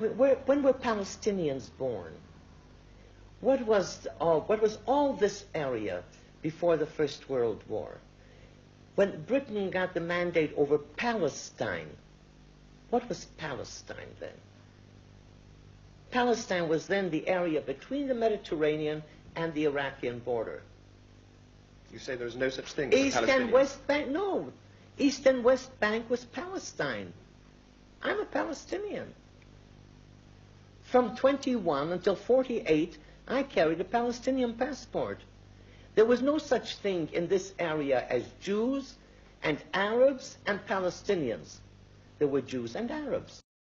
Where, when were Palestinians born? What was, all, what was all this area before the First World War? When Britain got the mandate over Palestine, what was Palestine then? Palestine was then the area between the Mediterranean and the Iraqi border. You say there's no such thing as a East and West Bank, no. East and West Bank was Palestine. I'm a Palestinian. From 21 until 48, I carried a Palestinian passport. There was no such thing in this area as Jews and Arabs and Palestinians. There were Jews and Arabs.